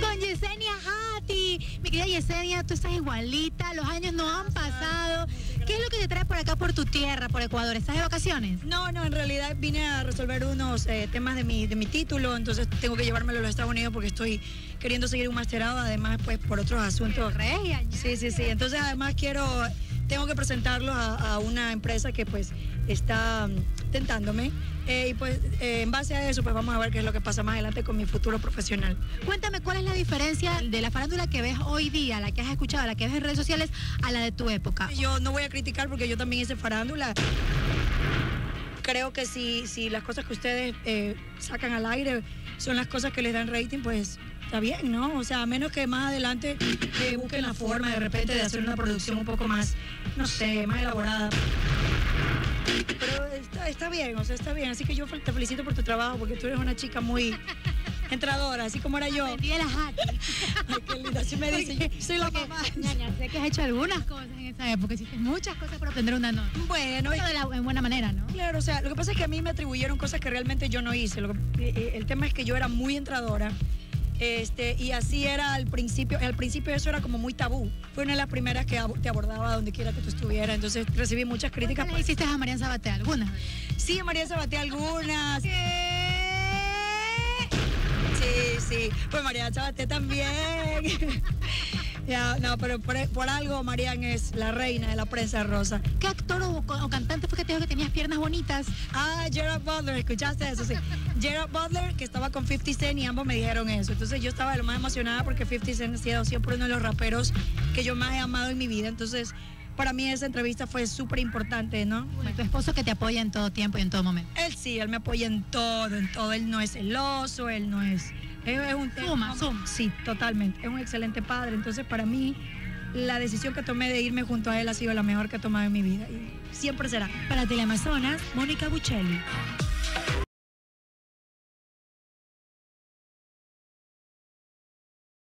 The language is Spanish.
Con Yesenia Hati. Mi querida Yesenia, tú estás igualita, los años no han pasado. ¿Qué es lo que te trae por acá, por tu tierra, por Ecuador? ¿Estás de vacaciones? No, no, en realidad vine a resolver unos eh, temas de mi, de mi título, entonces tengo que llevármelo a los Estados Unidos porque estoy queriendo seguir un masterado, además pues por otros asuntos. Regia. Sí, sí, sí. Entonces además quiero, tengo que presentarlo a, a una empresa que pues está mm, tentándome eh, y pues eh, en base a eso pues vamos a ver qué es lo que pasa más adelante con mi futuro profesional. Cuéntame, ¿cuál es la diferencia de la farándula que ves hoy día, la que has escuchado, la que ves en redes sociales, a la de tu época? Yo no voy a criticar porque yo también hice farándula. Creo que si, si las cosas que ustedes eh, sacan al aire son las cosas que les dan rating, pues está bien, ¿no? O sea, a menos que más adelante eh, busquen la forma de repente de hacer una producción un poco más, no sé, más elaborada. Pero está, está bien, o sea, está bien. Así que yo te felicito por tu trabajo porque tú eres una chica muy entradora, así como era yo. De la Hati. Ay, qué linda. Así me dicen, soy la Porque, mamá. ñaña, sé que has hecho algunas cosas en esa época, hiciste muchas cosas para obtener una nota. Bueno, y- Pero de la, en buena manera, ¿no? Claro, o sea, lo que pasa es que a mí me atribuyeron cosas que realmente yo no hice. Lo que- eh, eh, el tema es que yo era muy entradora. Este, y así era al principio, al principio eso era como muy tabú. Fue una de las primeras que te abordaba donde quiera que tú estuvieras. Entonces recibí muchas críticas. ¿Cuántas hiciste a Marian Sabaté? ¿Algunas? Sí, María Sabaté algunas. Sí, sí. Pues María Sabaté también. Ya, no, pero por, algo Marian es la reina de la prensa rosa. ¿Qué actor o, cantante fue que te dijo que tenías piernas bonitas? Ah, Gerard Butler, ¿escuchaste eso? Sí. Gerard Butler, que estaba con 50 Cent y ambos me dijeron eso. Entonces yo estaba lo más emocionada porque 50 Cent ha sido siempre uno de los raperos que yo más he amado en mi vida. Entonces, para mí esa entrevista fue súper importante, ¿no? Bueno, tu esposo que te apoya en todo tiempo y en todo momento. Él sí, él me apoya en todo, en todo. Él no es celoso, él no es... Es, es un Suma, suma. Sí, totalmente. Es un excelente padre. Entonces, para mí, la decisión que tomé de irme junto a él ha sido la mejor que he tomado en mi vida. Y siempre será. Para Teleamazonas, Mónica Buccelli.